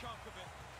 chunk of it.